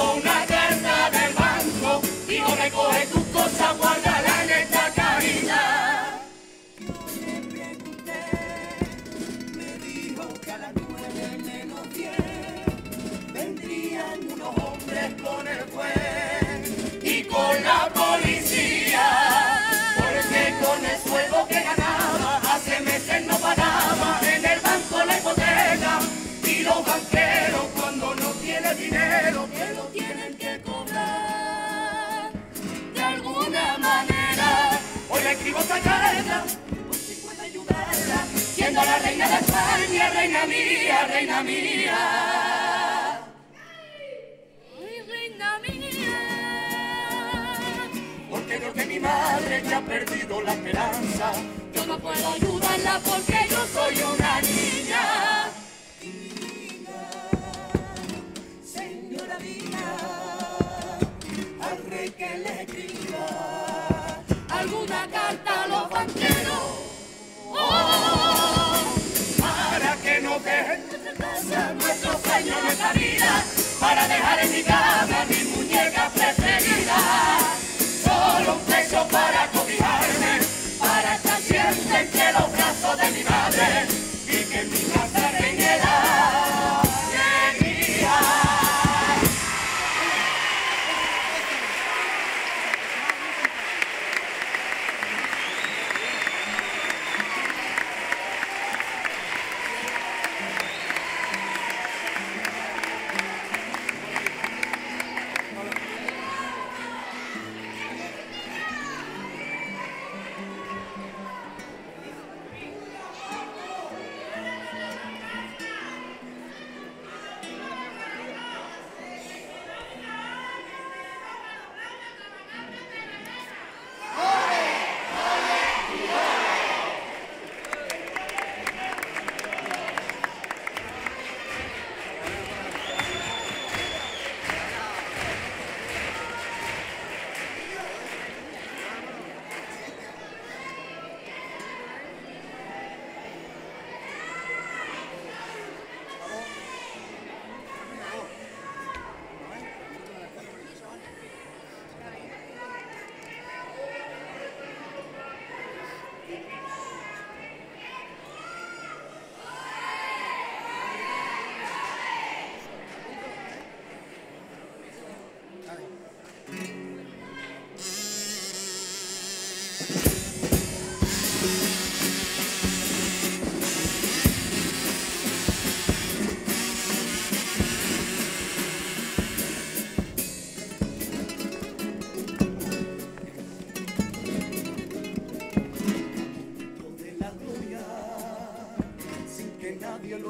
phone reina mía. Para dejar en mi cama mi muñeca preferida. Solo un techo para cobijarme, para estar siempre entre los brazos de mi madre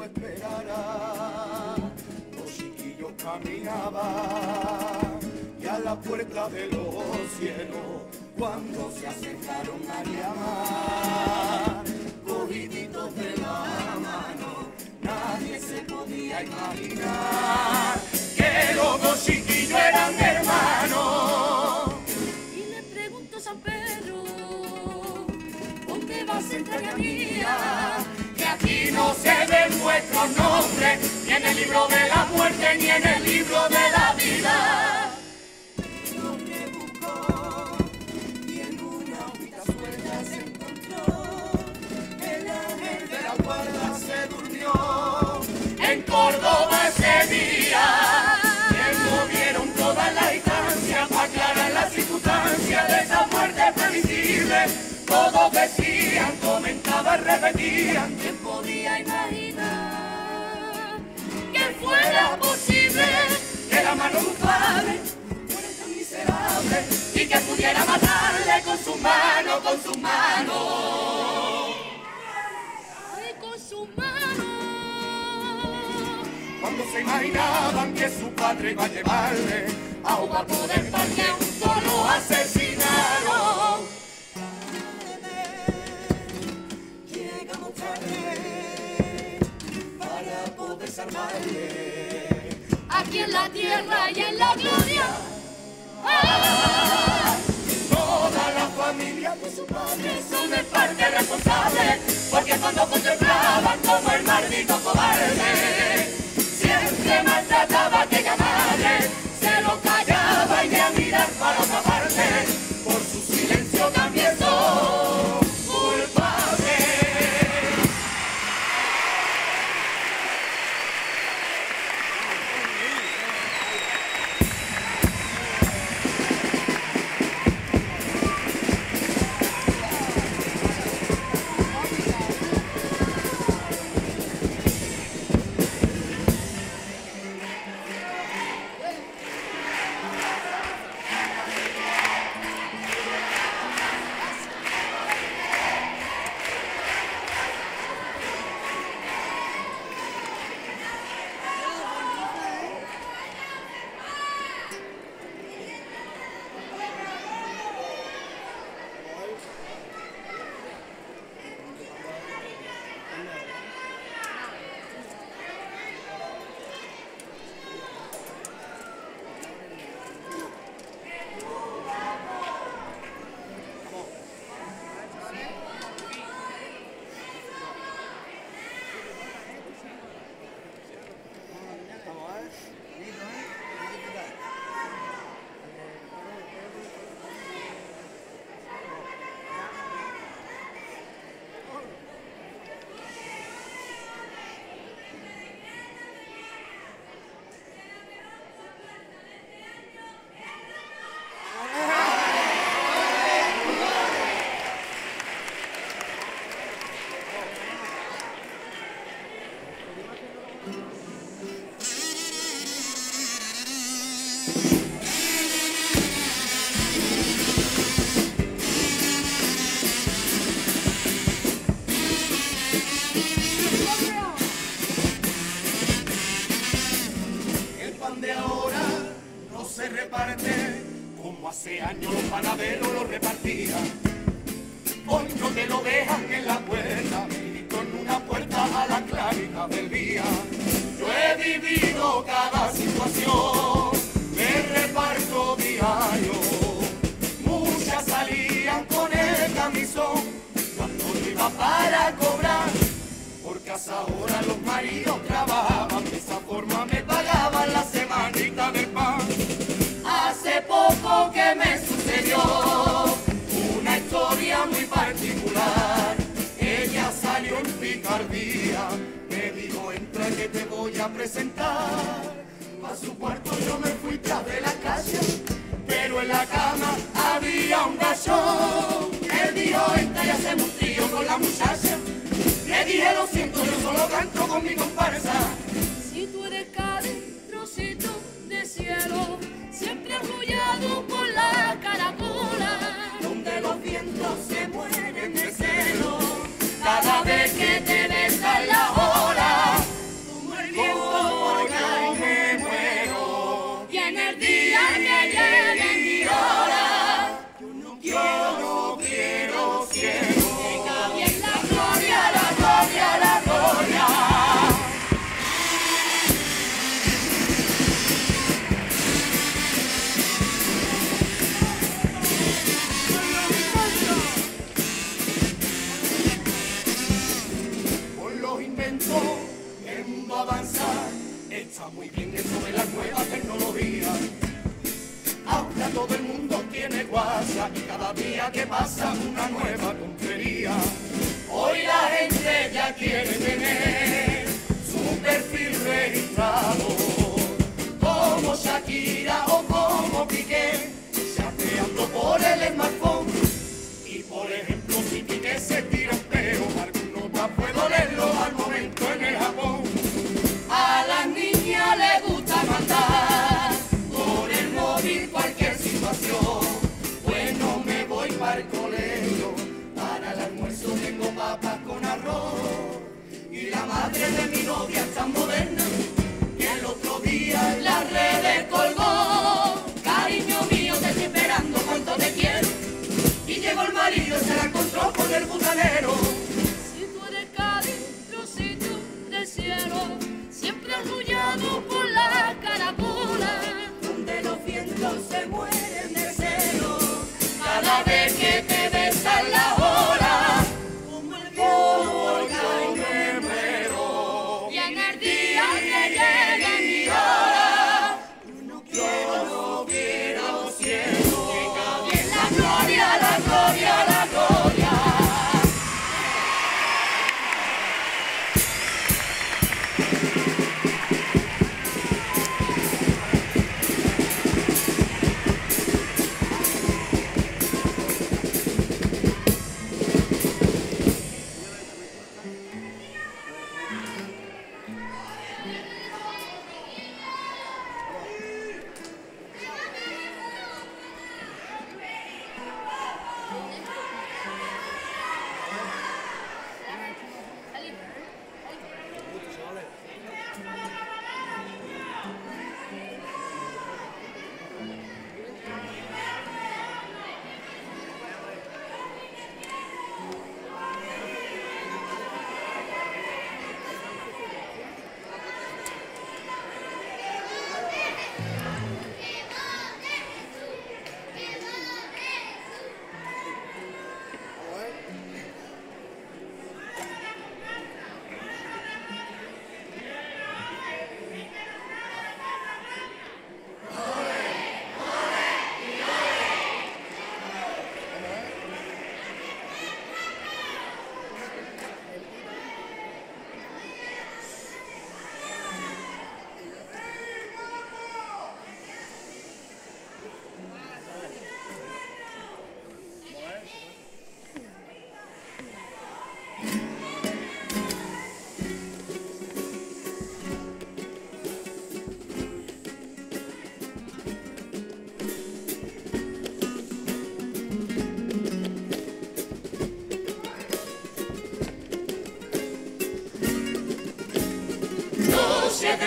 lo esperara. Los chiquillos caminaban y a la puerta de los cielos cuando se acercaron a llamar, cogiditos de la mano, nadie se podía imaginar que los dos chiquillos eran hermanos. Y le pregunto a San Pedro, ¿dónde vas a entrar mía? Ven nuestros nombres, ni en el libro de la muerte, ni en el libro de la vida. Y en se se Córdoba ese día. Que movieron toda la distancia para aclarar las circunstancias de esa muerte previsible. Todos decían, comentaban, repetían. ¿Quién podía imaginar que fuera posible que la mano de un padre fuera tan miserable y que pudiera matarle con su mano, con su mano. con su mano? Cuando se imaginaban que su padre iba a llevarle ahoga poder porque un solo asesinaron. Aquí en la tierra y en la gloria. Toda la familia de su padre son en parte responsables, porque cuando contemplaban como el maldito cobarde, siempre maltrataba a aquella hace años los panaderos lo repartían. Hoy no te lo dejan en la puerta y con una puerta a la claridad del día. Yo he vivido cada situación, me reparto diario. Muchas salían con el camisón cuando iba para cobrar. Porque hasta ahora los maridos trabajaban, de esa forma me pagaban la semanita del pan. Hace poco que me sucedió una historia muy particular. Ella salió en picardía, me dijo entra que te voy a presentar. A su cuarto yo me fui tras de la casa, pero en la cama había un gallo. Él dijo entra y hacemos un trío con la muchacha. Le dije lo siento, yo solo canto con mi comparsa. Si tú eres de cielo, siempre arrullado por la caracola. donde los vientos se mueren de celo. Cada vez que te besan Piqué, chateando por el smartphone. Y por ejemplo, si Piqué se tira un peo, alguno te puedo leerlo al momento en el Japón. A las niñas les gusta mandar por el móvil cualquier situación. Bueno, me voy para el colegio, para el almuerzo tengo papas con arroz. Y la madre de mi novia es tan moderna que el otro día en las redes colgó alero.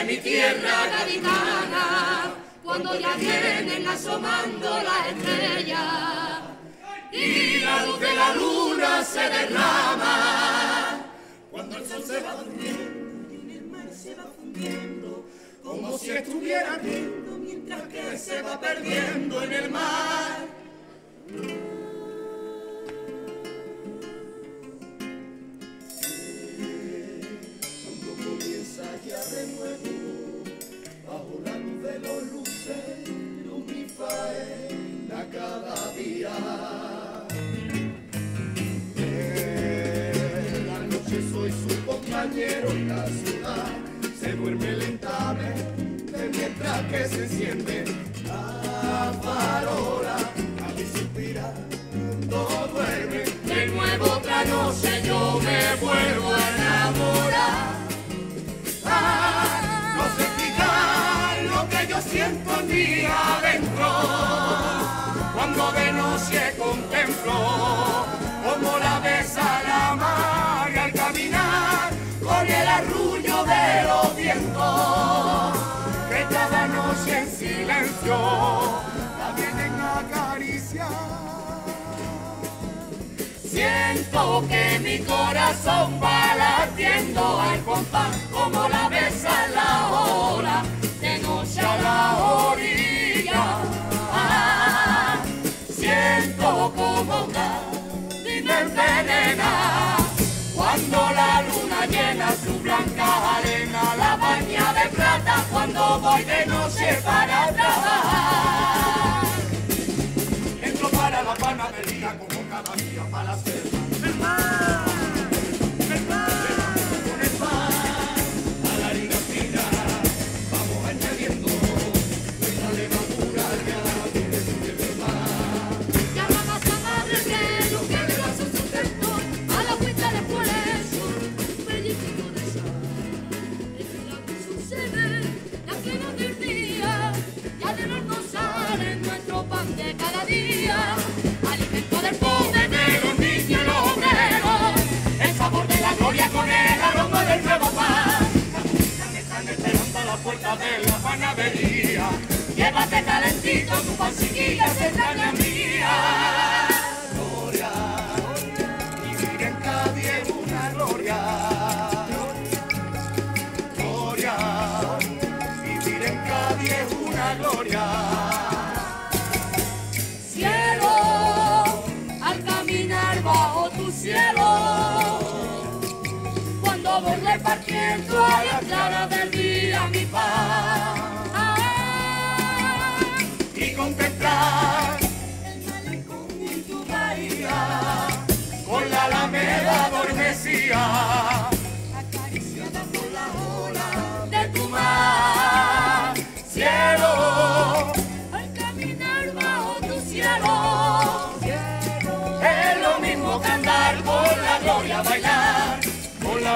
Mi tierra gaditana, cuando ya vienen asomando las estrellas y la luz de la luna se derrama, cuando el sol se va durmiendo y el mar se va fundiendo, como si estuviera viendo mientras que se va perdiendo en el mar. Noche contemplo como la besa la mar al caminar con el arrullo de los vientos que cada noche en silencio la vienen a acariciar. Siento que mi corazón va latiendo al compás como la besa la ola de noche a la orilla. Siento como y me envenena cuando la luna llena su blanca arena, la baña de plata cuando voy de noche para trabajar. Entro para la panadería como cada día para hacer. Panadería. Llévate calentito tu pancilla, se extraña mía. Gloria, vivir en es una gloria. Gloria, vivir en Cádiz es una gloria. Cielo, al caminar bajo tu cielo cuando voy repartiendo a la clara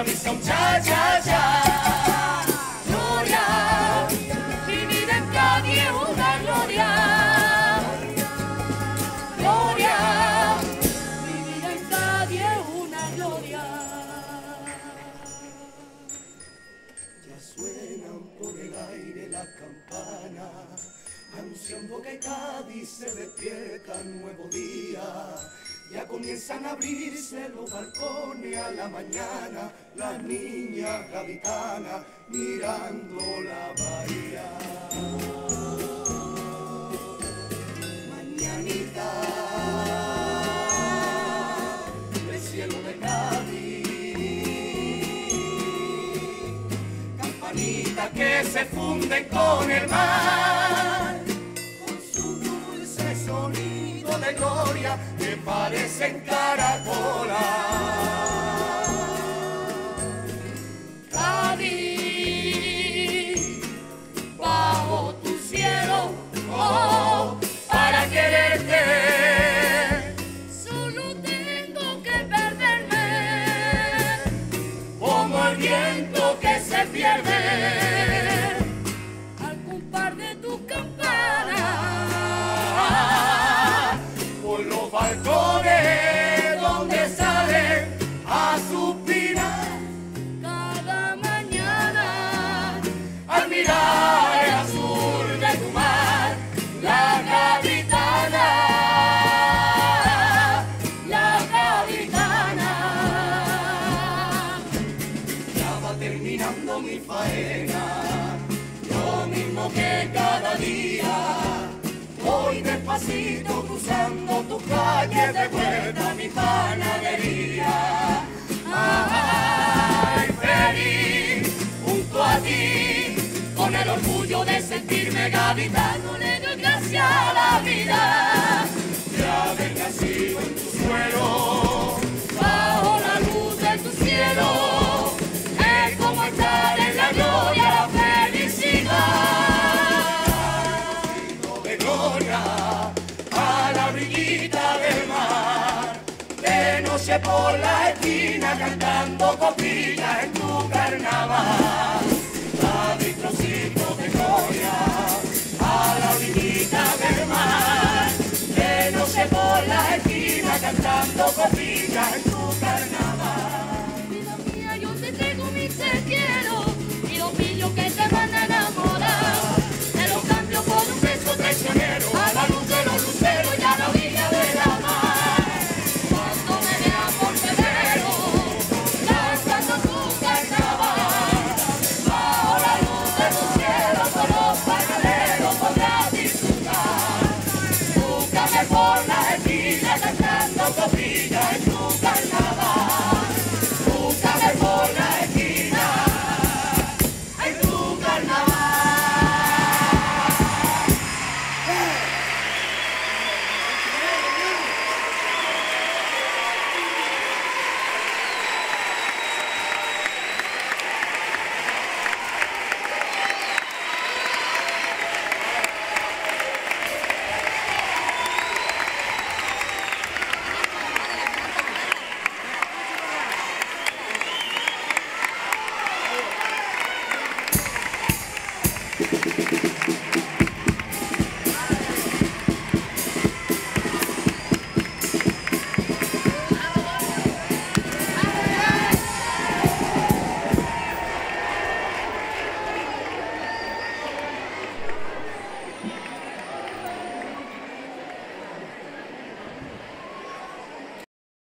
la visión cha cha cha, gloria, vivir en Cádiz es una gloria. Gloria, vivir en Cádiz es una gloria. Ya suenan por el aire las campanas, anunciando que Cádiz se despierta un nuevo día. Ya comienzan a abrirse los balcones a la mañana, las niñas gaditanas mirando la bahía. Mañanita del cielo de Cádiz campanitas que se funden con el mar, de gloria que parecen caracolas. Despacito cruzando tus calles de vuelta a mi panadería. Ay, feliz, junto a ti, con el orgullo de sentirme gaditano, le doy gracias a la vida de haber nacido en tu suelo, por la esquina cantando copillas en tu carnaval. Trocito de gloria a la orillita del mar, de noche por la esquina cantando copillas en tu